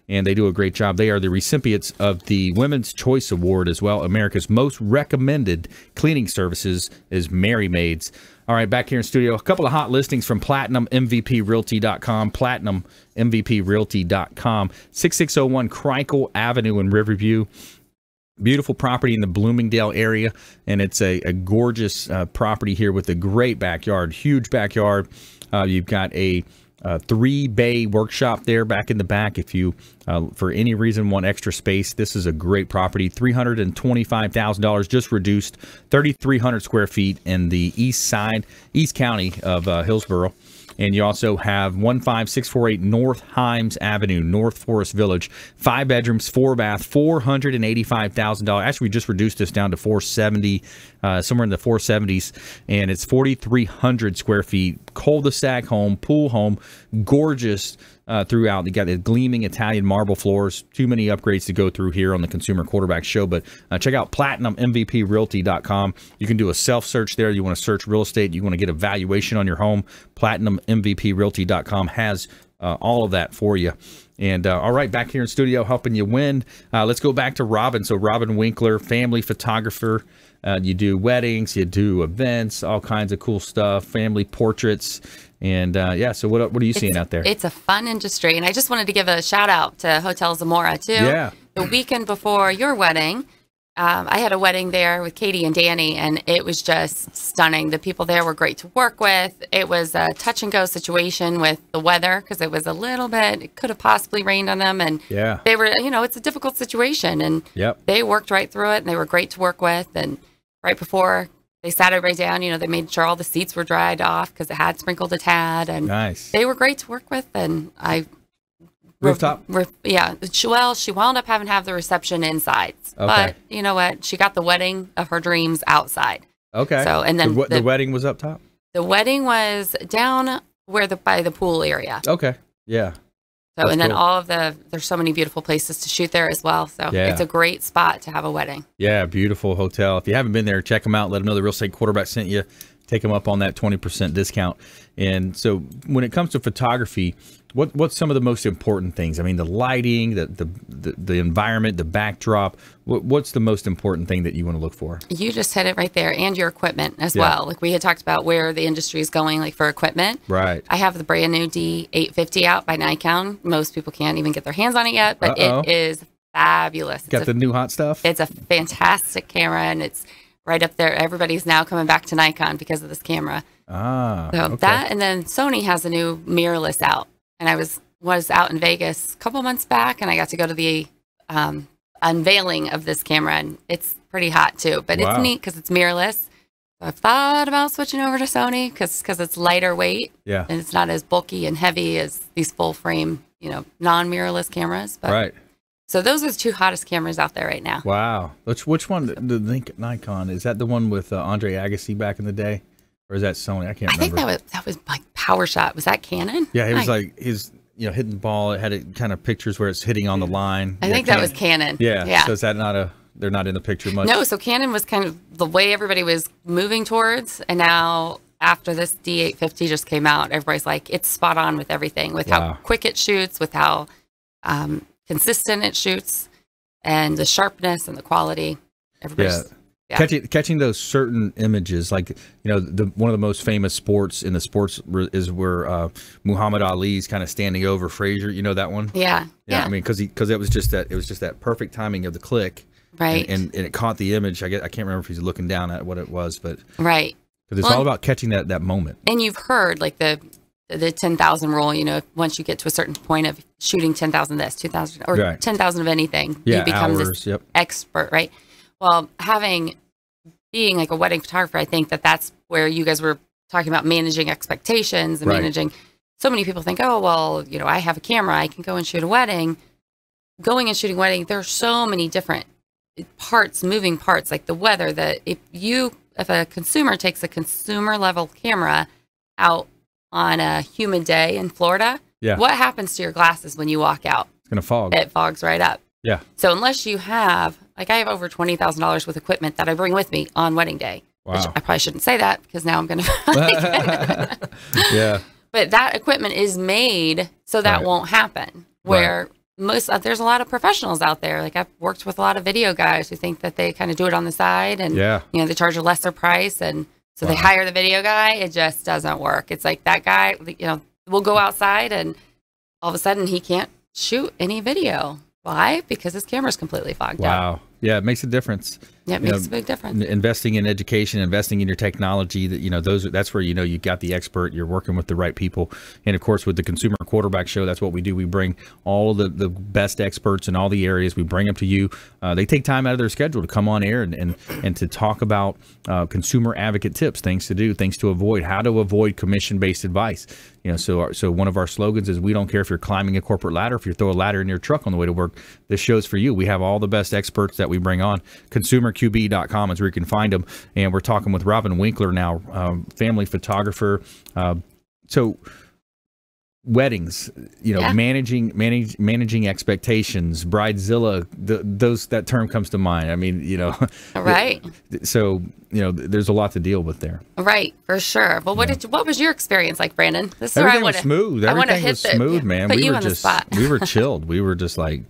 and they do a great job. They are the recipients of the Women's Choice Award as well. America's most recommended cleaning services is Merry Maids. All right, back here in studio, a couple of hot listings from PlatinumMVPRealty.com, PlatinumMVPRealty.com, 6601 Crikel Avenue in Riverview. Beautiful property in the Bloomingdale area, and it's a, a gorgeous uh, property here with a great backyard, huge backyard. Uh, you've got a uh, three bay workshop there back in the back. If you, uh, for any reason, want extra space, this is a great property. $325,000 just reduced, 3,300 square feet in the east side, east county of uh, Hillsborough. And you also have 15648 North Himes Avenue, North Forest Village. Five bedrooms, four bath, $485,000. Actually, we just reduced this down to 470, uh, somewhere in the 470s. And it's 4,300 square feet, cul-de-sac home, pool home, gorgeous uh, throughout. You got the gleaming Italian marble floors. Too many upgrades to go through here on the Consumer Quarterback Show, but uh, check out PlatinumMVPRealty.com. You can do a self search there. You want to search real estate. You want to get a valuation on your home. PlatinumMVPRealty.com has uh, all of that for you. And uh, all right, back here in studio helping you win. Uh, let's go back to Robin. So Robin Winkler, family photographer. Uh, you do weddings, you do events, all kinds of cool stuff, family portraits. And uh, yeah, so what, what are you seeing out there? It's a fun industry. And I just wanted to give a shout out to Hotel Zamora, too. Yeah. The weekend before your wedding, um, I had a wedding there with Katie and Danny, and it was just stunning. The people there were great to work with. It was a touch and go situation with the weather because it was a little bit, it could have possibly rained on them. And yeah. they were, you know, it's a difficult situation. And yep. they worked right through it, and they were great to work with. And right before they sat everybody down. You know, they made sure all the seats were dried off because it had sprinkled a tad, and nice. they were great to work with. And I rooftop, re, yeah. Well, she wound up having to have the reception inside, Okay. but you know what? She got the wedding of her dreams outside. okay. So and then the, the, the wedding was up top. the wedding was down where the by the pool area. Okay, yeah. So That's and then cool. all of the there's so many beautiful places to shoot there as well. So Yeah. it's a great spot to have a wedding. Yeah, beautiful hotel. If you haven't been there, check them out. Let them know the real estate quarterback sent you. take them up on that 20% discount. And so when it comes to photography, what what's some of the most important things? I mean, the lighting, the the the, the environment, the backdrop. What, what's the most important thing that you want to look for? You just hit it right there, and your equipment as Yeah. well. Like we had talked about where the industry is going, like for equipment. Right. I have the brand new D850 out by Nikon. Most people can't even get their hands on it yet, but Uh-oh. it is fabulous. Got it's, the a, new hot stuff. it's a fantastic camera, and it's right up there. Everybody's now coming back to Nikon because of this camera. ah, So okay. that, and then Sony has a new mirrorless out, and I was was out in Vegas a couple months back, and I got to go to the um, unveiling of this camera, and it's pretty hot too. But Wow. it's neat because it's mirrorless. So I've thought about switching over to Sony because because it's lighter weight yeah. and it's not as bulky and heavy as these full frame, you know, non mirrorless cameras. But Right. so those are the two hottest cameras out there right now. Wow. Which which one? The Nik- Nikon is that the one with uh, Andre Agassi back in the day, or is that Sony? I can't remember. I think that was that was like Power Shot. Was that Canon? yeah, he was like he's you know hitting the ball. It had it kind of pictures where it's hitting on the line. I Yeah, think that was Canon. Yeah. Yeah. So is that not a? They're not in the picture much. No, so Canon was kind of the way everybody was moving towards, and now after this D850 just came out, everybody's like, it's spot on with everything, with Wow. how quick it shoots, with how um, consistent it shoots, and the sharpness and the quality. Everybody's, yeah. Catching catching those certain images, like you know, the one of the most famous sports in the sports is where uh, Muhammad Ali's kind of standing over Frazier. You know that one? yeah, Yeah, yeah, I mean, because he because it was just that it was just that perfect timing of the click, right, and, and, and it caught the image. I get I can't remember if he's looking down at what it was, but right. because it's Well, all about catching that that moment. And you've heard like the the ten thousand rule. You know, once you get to a certain point of shooting ten thousand this, two thousand, or Right. ten thousand of anything, Yeah, you become hours. this Yep. expert, right? Well, having being like a wedding photographer, I think that that's where you guys were talking about managing expectations and Right. managing. So many people think, oh, well, you know, I have a camera, I can go and shoot a wedding. Going and shooting a wedding, there are so many different parts, moving parts, like the weather. That if you, if a consumer takes a consumer level camera out on a humid day in Florida, Yeah. what happens to your glasses when you walk out? It's gonna fog. It fogs right up. Yeah. So unless you have, like, I have over twenty thousand dollars with equipment that I bring with me on wedding day. Which Wow. I probably shouldn't say that because now I'm going to. yeah. but that equipment is made so that Right. won't happen. Where most uh, there's a lot of professionals out there. Like I've worked with a lot of video guys who think that they kind of do it on the side and Yeah. you know they charge a lesser price and so they hire the video guy. It just doesn't work. It's like that guy, you know, will go outside and all of a sudden he can't shoot any video. Why? Because his camera's completely fogged up. Wow. Yeah, it makes a difference. Yeah, it You makes know, a big difference. investing in education, investing in your technology. That you know, those that's where you know you got the expert. You're working with the right people, and of course, with the Consumer Quarterback Show, that's what we do. We bring all the the best experts in all the areas. We bring them to you. Uh, they take time out of their schedule to come on air and and, and to talk about uh, consumer advocate tips, things to do, things to avoid, how to avoid commission based advice. You know, so our, so one of our slogans is we don't care if you're climbing a corporate ladder, if you throw a ladder in your truck on the way to work. This show's for you. We have all the best experts that we bring on. ConsumerQB.com is where you can find them. And we're talking with Robin Winkler now, um, family photographer. Uh, so weddings, you know, Yeah. managing manage, managing expectations, bridezilla, the, those that term comes to mind. I mean, you know, Right. so you know, there's a lot to deal with there. Right, for sure. Well, what did you, what was your experience like, Brandon? This is where I Everything wanna- smooth. I Everything hit was the- smooth, yeah, man. We were the just we were chilled. We were just like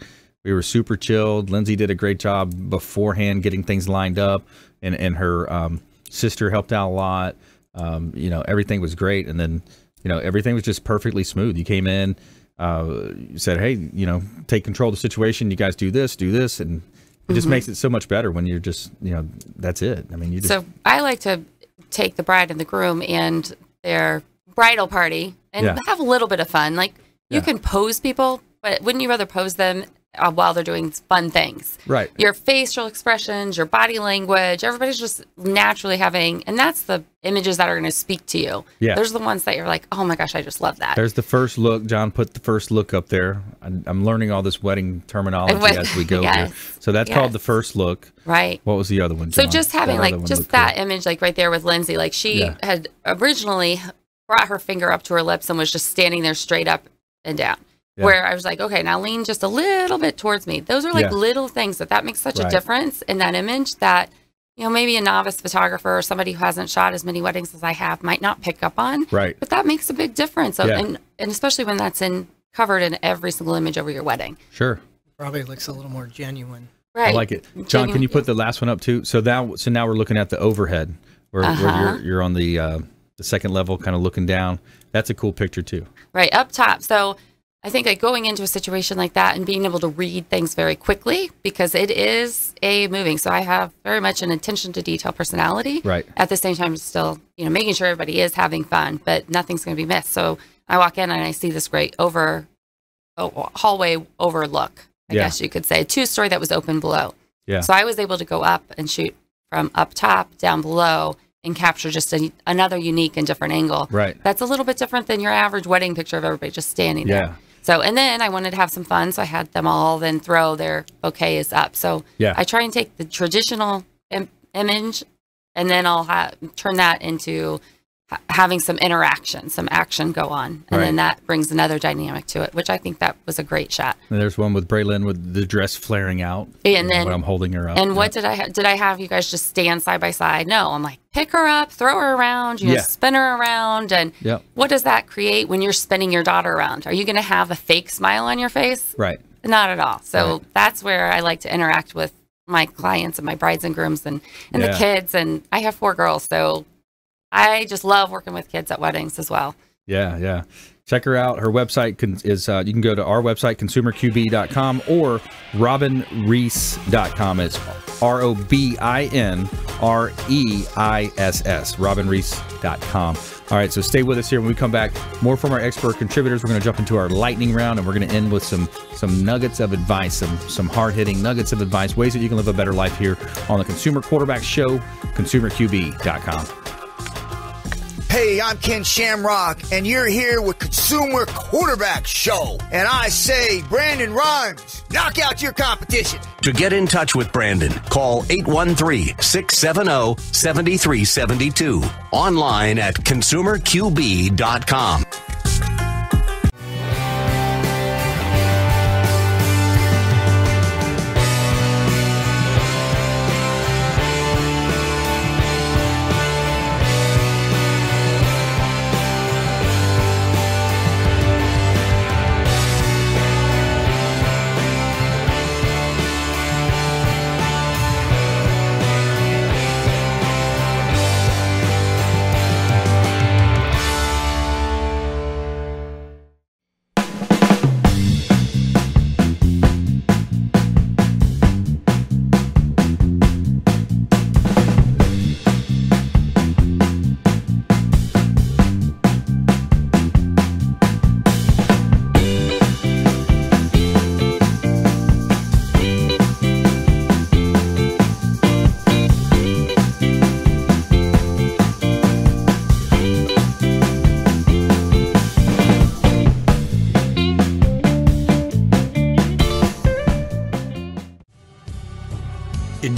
we were super chilled. Lindsay did a great job beforehand getting things lined up, and and her um, sister helped out a lot. Um, you know, everything was great, and then you know everything was just perfectly smooth. You came in, uh, you said, "Hey, you know, take control of the situation. You guys do this, do this," and it just Mhm. makes it so much better when you're just you know that's it. I mean, you just So I like to take the bride and the groom and their bridal party and Yeah. have a little bit of fun. Like you Yeah. can pose people, but wouldn't you rather pose them uh, while they're doing fun things? right. Your facial expressions, your body language, everybody's just naturally having, and that's the images that are going to speak to you. Yeah. There's the ones that you're like, oh my gosh, I just love that. There's the first look. John put the first look up there. I'm, I'm learning all this wedding terminology as we go Yes. here. So that's called the first look. right. What was the other one? John? So just having That like just that good. image like right there with Lindsay, like she Yeah. had originally brought her finger up to her lips and was just standing there straight up and down. Yeah. Where I was like, okay, now lean just a little bit towards me. Those are like Yeah. little things that that makes such a difference in that image that you know, maybe a novice photographer or somebody who hasn't shot as many weddings as I have might not pick up on. Right. But that makes a big difference. Yeah. and, and especially when that's in covered in every single image over your wedding. Sure. Probably looks a little more genuine. Right. I like it. John, can you put the last one up too? So now, so now we're looking at the overhead, where, Uh-huh. where you're you're on the uh, the second level, kind of looking down. That's a cool picture too. right up top. So I think like going into a situation like that and being able to read things very quickly because it is a moving. So I have very much an attention to detail personality. Right. At the same time, still you know making sure everybody is having fun, but nothing's going to be missed. So I walk in and I see this great over oh, hallway overlook. I Yeah. guess you could say two story that was open below. Yeah. So I was able to go up and shoot from up top down below and capture just a, another unique and different angle. Right. That's a little bit different than your average wedding picture of everybody just standing Yeah. there. So, and then I wanted to have some fun, so I had them all then throw their bouquets up. So, Yeah. I try and take the traditional Im- image, and then I'll ha- turn that into having some interaction, some action go on, and then that brings another dynamic to it, which I think that was a great shot. And there's one with Braylon with the dress flaring out. And then- when I'm holding her up. And what did I ha- did I have you guys just stand side by side? No, I'm like pick her up, throw her around, you know, Yeah. spin her around, and Yep. what does that create when you're spinning your daughter around? Are you going to have a fake smile on your face? Right. Not at all. So Right. that's where I like to interact with my clients and my brides and grooms and and Yeah. the kids. And I have four girls, so I just love working with kids at weddings as well. Yeah, yeah. Check her out. Her website is uh, you can go to our website consumerqb.com or robinreiss.com. It's R O B I N R E I S S. robinreiss.com. All right, so stay with us here. When we come back, more from our expert contributors. We're going to jump into our lightning round, and we're going to end with some some nuggets of advice, some some hard hitting nuggets of advice, ways that you can live a better life here on the Consumer Quarterback Show, consumerqb.com. Hey, I'm Ken Shamrock, and you're here with Consumer Quarterback Show. And I say, Brandon Rimes, knock out your competition. To get in touch with Brandon, call 813 670 7372. Online at consumerqb.com.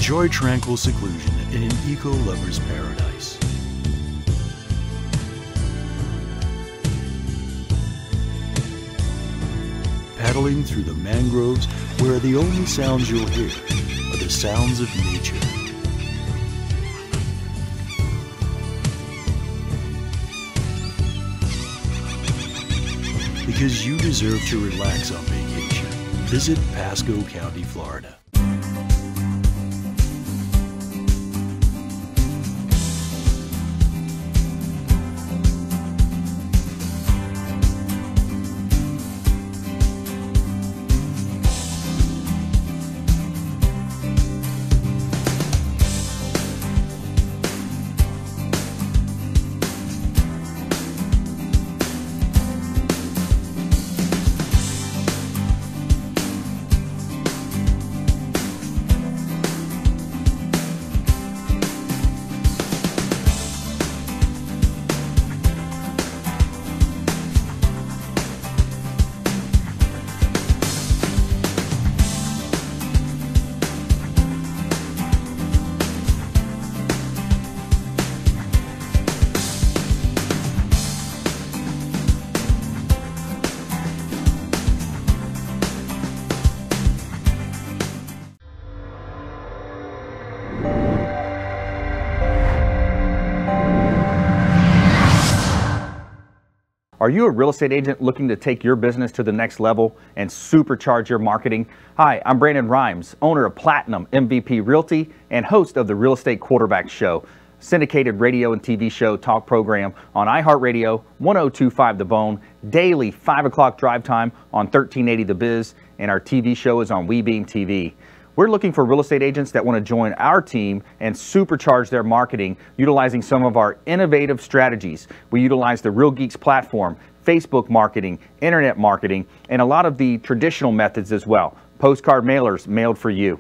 Enjoy tranquil seclusion in an eco lover's paradise. Paddling through the mangroves where the only sounds you'll hear are the sounds of nature. Because you deserve to relax on vacation, visit Pasco County, Florida. Are you a real estate agent looking to take your business to the next level and supercharge your marketing? Hi, I'm Brandon Rimes, owner of Platinum MVP Realty and host of the Real Estate Quarterback Show, syndicated radio and TV show talk program on iHeartRadio, 1025 The Bone, daily 5 o'clock drive time on 1380 The Biz, and our TV show is on WeBeam TV. We're looking for real estate agents that want to join our team and supercharge their marketing utilizing some of our innovative strategies. We utilize the Real Geeks platform, Facebook marketing, internet marketing, and a lot of the traditional methods as well. Postcard mailers mailed for you,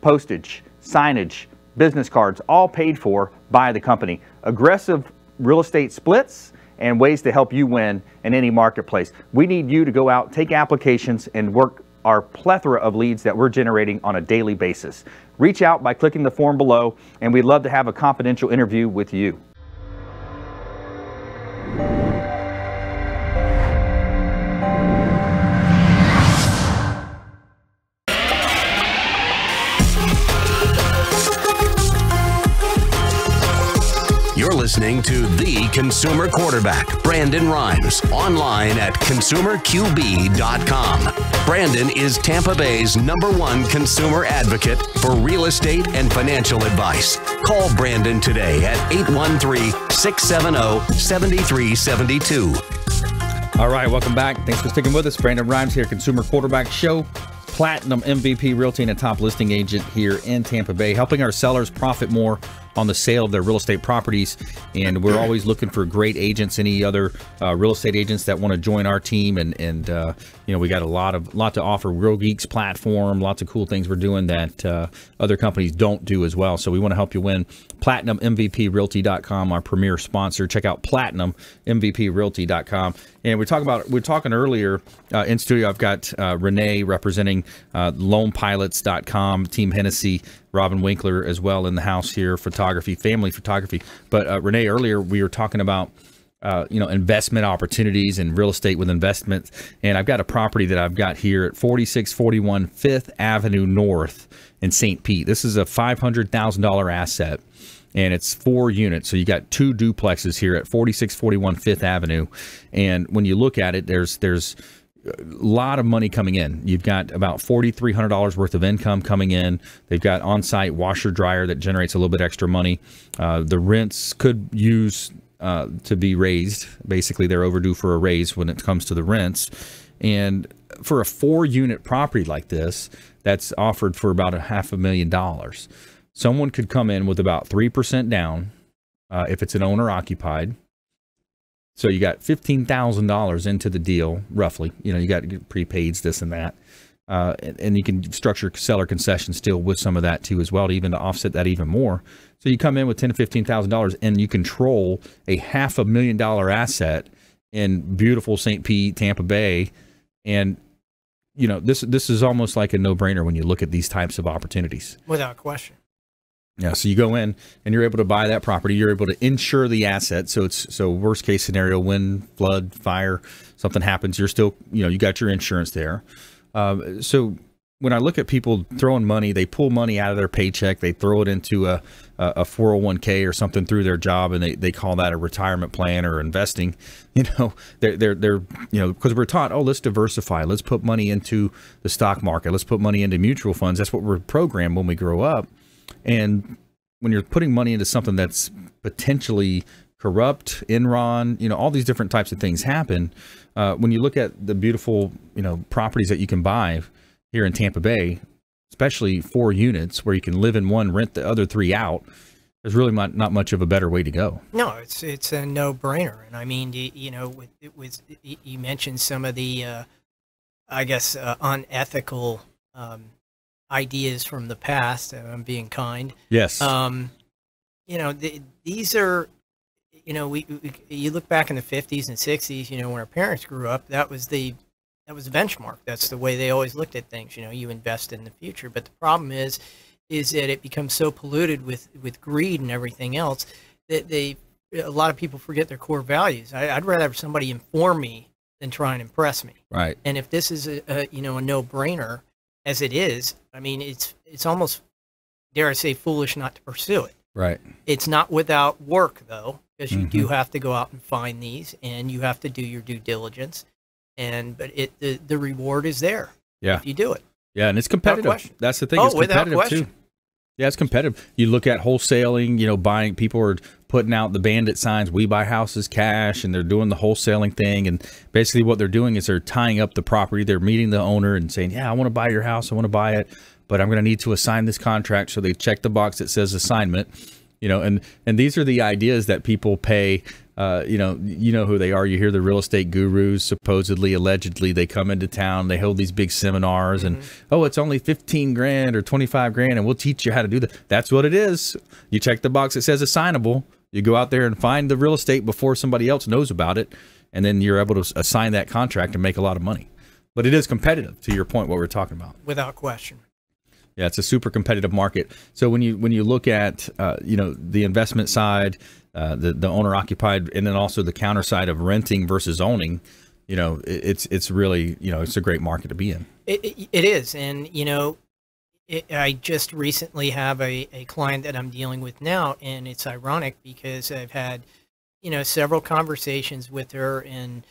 postage, signage, business cards, all paid for by the company. Aggressive real estate splits and ways to help you win in any marketplace. We need you to go out, take applications, and work our plethora of leads that we're generating on a daily basis. Reach out by clicking the form below, and we'd love to have a confidential interview with you. Listening to The Consumer Quarterback, Brandon Rimes, online at consumerqb.com. Brandon is Tampa Bay's number one consumer advocate for real estate and financial advice. Call Brandon today at 813 670 7372. All right, welcome back. Thanks for sticking with us. Brandon Rimes here, Consumer Quarterback Show. Platinum MVP Realty and a top listing agent here in Tampa Bay, helping our sellers profit more on the sale of their real estate properties. And we're always looking for great agents, any other uh, real estate agents that want to join our team. And and uh, you know we got a lot of lot to offer. Real Geeks platform, lots of cool things we're doing that uh, other companies don't do as well. So we want to help you win. PlatinumMVPRealty.com, our premier sponsor. Check out PlatinumMVPRealty.com. And we're talking about we're talking earlier uh, in studio. I've got uh, Renee representing uh, LoanPilots.com, Team Hennessy, Robin Winkler as well in the house here, photography, family photography. But uh, Renee, earlier we were talking about. Uh, you know, investment opportunities and real estate with investments. And I've got a property that I've got here at 4641 Fifth Avenue North in St. Pete. This is a $500,000 asset and it's four units. So you got two duplexes here at 4641 Fifth Avenue. And when you look at it, there's there's a lot of money coming in. You've got about $4,300 worth of income coming in. They've got on-site washer dryer that generates a little bit extra money. Uh, the rents could use uh, to be raised. Basically, they're overdue for a raise when it comes to the rents. And for a four-unit property like this, that's offered for about a half a million dollars someone could come in with about 3% down uh, if it's an owner occupied. So you got $15,000 into the deal, roughly. You know, you got prepaids, this and that. Uh, and, and, you can structure seller concessions still with some of that too as well to even to offset that even more. So you come in with ten to fifteen thousand dollars and you control a half a million dollar asset in beautiful St. Pete, Tampa Bay, and you know this this is almost like a no brainer when you look at these types of opportunities. Without question. Yeah, so you go in and you're able to buy that property. You're able to insure the asset. So it's so worst case scenario, wind, flood, fire, something happens. You're still, you know, you got your insurance there. Um, so when I look at people throwing money, they pull money out of their paycheck, they throw it into a, a 401k or something through their job, and they, they call that a retirement plan or investing. You know, they're they're they're you know because we're taught, oh, let's diversify, let's put money into the stock market, let's put money into mutual funds. That's what we're programmed when we grow up. And when you're putting money into something that's potentially corrupt, Enron, you know, all these different types of things happen. Uh, when you look at the beautiful, you know, properties that you can buy here in Tampa Bay, especially four units where you can live in one, rent the other three out, there's really not, not much of a better way to go. No, it's it's a no brainer. And I mean, you, you know, with, with you mentioned some of the, uh, I guess, uh, unethical um, ideas from the past. I'm being kind. Yes. Um, you know, these are, you know, we, we, you look back in the 50s and 60s. You know, when our parents grew up, that was the that was the benchmark. That's the way they always looked at things. You know, you invest in the future. But the problem is, is that it becomes so polluted with with greed and everything else that they a lot of people forget their core values. I, would rather have somebody inform me than try and impress me. Right. And if this is a, a you know a no brainer, as it is, I mean, it's it's almost dare I say foolish not to pursue it. Right. It's not without work though, because you do mm-hmm. have to go out and find these, and you have to do your due diligence. And but it the, the reward is there Yeah. if you do it. Yeah, and it's competitive. That's the thing. Oh, it's without competitive question. too. Yeah, it's competitive. You look at wholesaling, you know, buying people are putting out the bandit signs, we buy houses cash, and they're doing the wholesaling thing. And basically what they're doing is they're tying up the property. They're meeting the owner and saying, Yeah, I want to buy your house, I want to buy it, but I'm gonna need to assign this contract. So they check the box that says assignment. You know, and and these are the ideas that people pay uh, you know, you know who they are. You hear the real estate gurus, supposedly, allegedly, they come into town, they hold these big seminars, and oh, it's only fifteen grand or twenty five grand, and we'll teach you how to do that. That's what it is. You check the box that says assignable. You go out there and find the real estate before somebody else knows about it, and then you're able to assign that contract and make a lot of money. But it is competitive. To your point, what we're talking about. without question. Yeah, it's a super competitive market. So when you when you look at uh, you know the investment side, uh, the the owner occupied, and then also the counter side of renting versus owning, you know, it, it's it's really you know it's a great market to be in. It, it, it is, and you know, it, I just recently have a, a client that I'm dealing with now, and it's ironic because I've had, you know, several conversations with her, and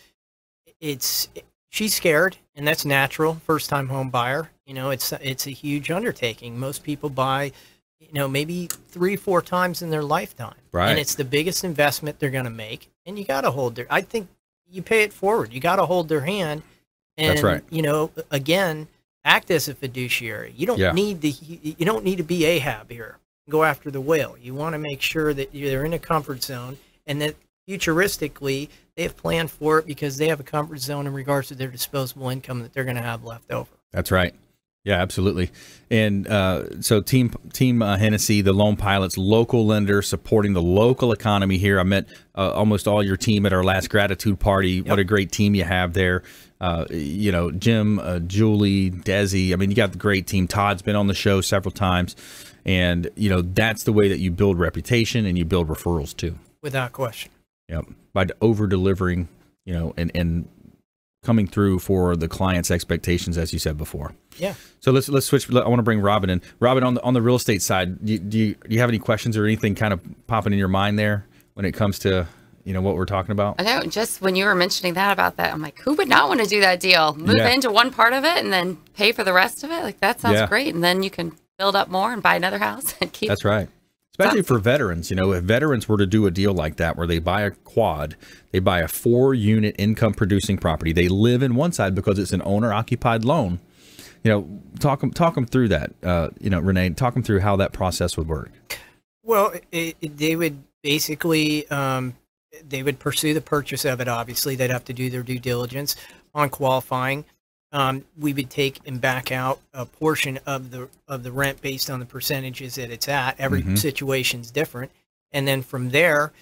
it's she's scared, and that's natural. First time home buyer, you know, it's it's a huge undertaking. Most people buy, you know, maybe three four times in their lifetime, Right. And it's the biggest investment they're going to make, and you got to hold their. I think you pay it forward. You got to hold their hand. And, That's right. You know, again, act as a fiduciary. You don't Yeah. need to. You don't need to be Ahab here. Go after the whale. You want to make sure that you're in a comfort zone, and that futuristically they have planned for it because they have a comfort zone in regards to their disposable income that they're going to have left over. That's right. Yeah, absolutely. And uh, so, Team Team uh, Hennessy, the Loan Pilots, local lender supporting the local economy here. I met uh, almost all your team at our last gratitude party. What a great team you have there. Uh, you know, Jim, uh, Julie, Desi. I mean, you got the great team. Todd's been on the show several times, and you know that's the way that you build reputation and you build referrals too. Without question. Yep. By over delivering, you know, and and coming through for the client's expectations, as you said before. Yeah. So let's let's switch. I want to bring Robin in. Robin, on the on the real estate side, do you, do you do you have any questions or anything kind of popping in your mind there when it comes to you know what we're talking about? I know. Just when you were mentioning that about that, I'm like, who would not want to do that deal? Move Yeah. into one part of it and then pay for the rest of it. Like that sounds Yeah. great. And then you can build up more and buy another house and keep. That's right. Especially for veterans, you know, if veterans were to do a deal like that where they buy a quad, they buy a four unit income producing property, they live in one side because it's an owner occupied loan. You know, talk them talk them through that. Uh, you know, Renee, talk them through how that process would work. Well, it, it, they would basically um, they would pursue the purchase of it. Obviously, they'd have to do their due diligence on qualifying. Um, we would take and back out a portion of the of the rent based on the percentages that it's at. Every Mhm. situation's different, and then from there,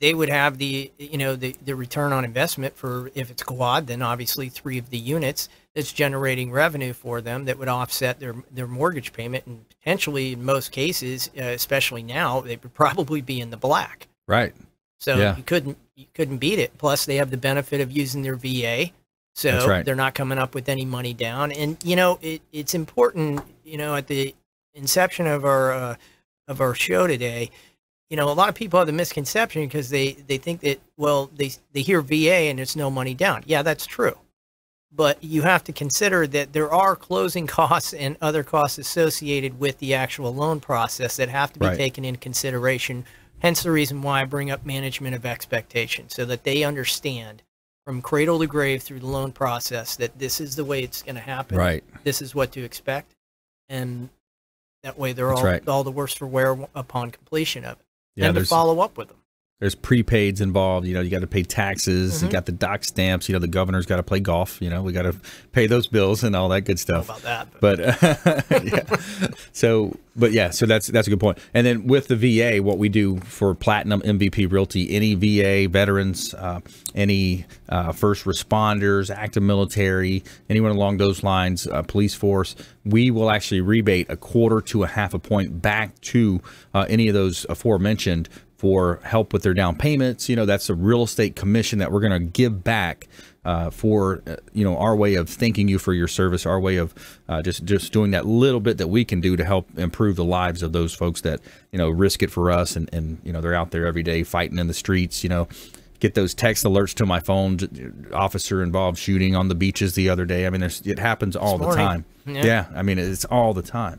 they would have the you know the, the return on investment for if it's quad, then obviously three of the units that's generating revenue for them that would offset their their mortgage payment, and potentially in most cases, uh, especially now, they would probably be in the black. Right. So Yeah. you couldn't you couldn't beat it. Plus, they have the benefit of using their VA, so right. they're not coming up with any money down. And you know, it, it's important. You know, at the inception of our uh, of our show today, you know, a lot of people have the misconception because they they think that well, they they hear VA and it's no money down. Yeah, that's true. But you have to consider that there are closing costs and other costs associated with the actual loan process that have to be Right. taken into consideration. Hence the reason why I bring up management of expectations so that they understand from cradle to grave through the loan process that this is the way it's going to happen. Right. This is what to expect. And that way they're That's all, right. all the worse for wear upon completion of it. Yeah, and to follow up with them. There's prepaids involved. You know, you got to pay taxes. You Mhm. got the doc stamps. You know, the governor's got to play golf. You know, we got to pay those bills and all that good stuff. about that, but, yeah. So, but yeah, so that's that's a good point. And then with the VA, what we do for Platinum MVP Realty, any VA veterans, uh, any uh, first responders, active military, anyone along those lines, uh, police force, we will actually rebate a quarter to a half a point back to uh, any of those aforementioned for help with their down payments. You know, that's a real estate commission that we're going to give back uh, for uh, you know our way of thanking you for your service, our way of uh, just just doing that little bit that we can do to help improve the lives of those folks that you know risk it for us, and and you know they're out there every day fighting in the streets, you know get those text alerts to my phone. Officer involved shooting on the beaches the other day. I mean, there's, it happens all the time. Yeah. yeah. I mean, it's all the time.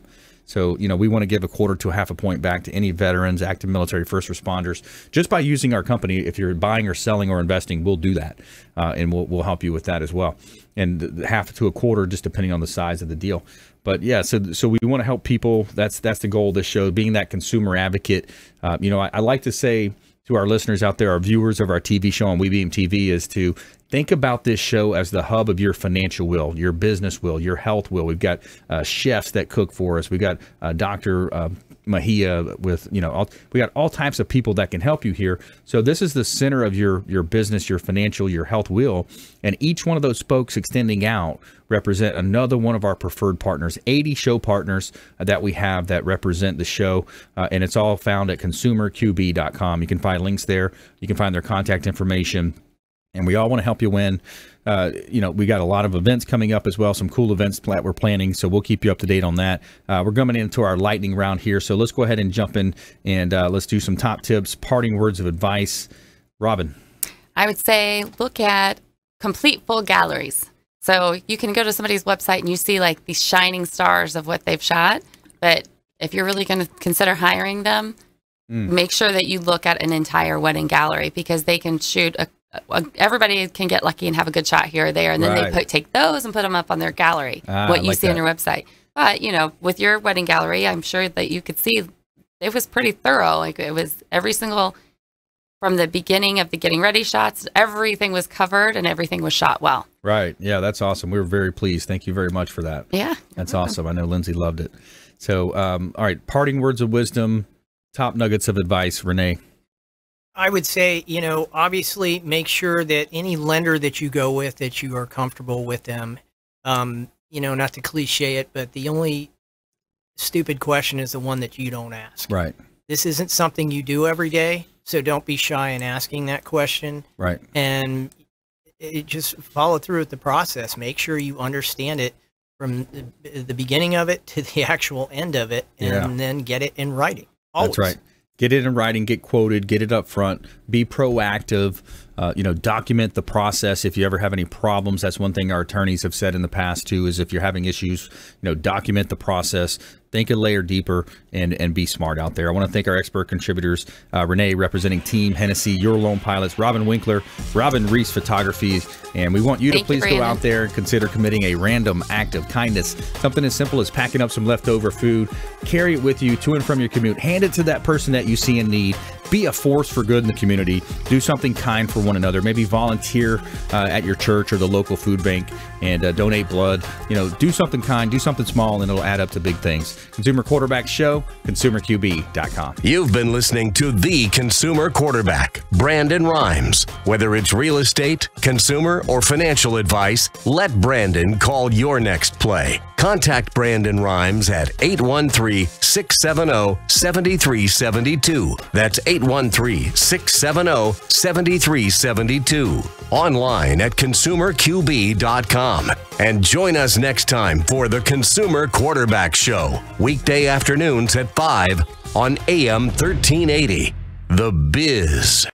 So, you know, we want to give a quarter to a half a point back to any veterans, active military, first responders. Just by using our company, if you're buying or selling or investing, we'll do that. Uh, and we'll, we'll help you with that as well. And half to a quarter, just depending on the size of the deal. But yeah, so so we want to help people. That's that's the goal of this show, being that consumer advocate. Uh, you know, I, I like to say, to our listeners out there, our viewers of our TV show on WeBeam TV, is to think about this show as the hub of your financial will, your business will, your health will. We've got uh, chefs that cook for us. We've got uh, Dr. Uh, Mahia with, you know, all, we got all types of people that can help you here. So this is the center of your, your business, your financial, your health wheel, And each one of those spokes extending out represent another one of our preferred partners, 80 show partners that we have that represent the show. Uh, and it's all found at consumerqb.com. You can find links there. You can find their contact information and we all want to help you win. Uh, you know, we got a lot of events coming up as well, some cool events that we're planning. So we'll keep you up to date on that. Uh, we're coming into our lightning round here. So let's go ahead and jump in and uh, let's do some top tips, parting words of advice. Robin. I would say look at complete full galleries. So you can go to somebody's website and you see like these shining stars of what they've shot. But if you're really going to consider hiring them, mm. make sure that you look at an entire wedding gallery because they can shoot a everybody can get lucky and have a good shot here or there, and then right. they put, take those and put them up on their gallery. Ah, what you like see that. on your website, but you know, with your wedding gallery, I'm sure that you could see it was pretty thorough. Like it was every single from the beginning of the getting ready shots, everything was covered and everything was shot well. Right. Yeah, that's awesome. We were very pleased. Thank you very much for that. Yeah, that's awesome. I know Lindsay loved it. So, um, all right, parting words of wisdom, top nuggets of advice, Renee. I would say, you know, obviously make sure that any lender that you go with, that you are comfortable with them. Um, you know, not to cliche it, but the only stupid question is the one that you don't ask. Right. This isn't something you do every day, so don't be shy in asking that question. Right. And it, just follow through with the process. Make sure you understand it from the, the beginning of it to the actual end of it, and yeah. then get it in writing. Always. That's right get it in writing, get quoted, get it up front, be proactive. Uh, you know, document the process. If you ever have any problems, that's one thing our attorneys have said in the past too. Is if you're having issues, you know, document the process think a layer deeper and and be smart out there. I want to thank our expert contributors, uh, Renee representing Team Hennessy, Your Loan Pilots, Robin Winkler, Robin Reiss Photography, and we want you thank to please you, go out there and consider committing a random act of kindness. Something as simple as packing up some leftover food, carry it with you to and from your commute, hand it to that person that you see in need be a force for good in the community. Do something kind for one another. Maybe volunteer uh, at your church or the local food bank and uh, donate blood. You know, do something kind, do something small, and it'll add up to big things. Consumer Quarterback Show, consumerqb.com. You've been listening to the Consumer Quarterback, Brandon Rimes. Whether it's real estate, consumer, or financial advice, let Brandon call your next play. Contact Brandon Rimes at 813 670 7372. That's 813 670 7372. Online at consumerqb.com. And join us next time for the Consumer Quarterback Show, weekday afternoons at 5 on AM 1380. The Biz.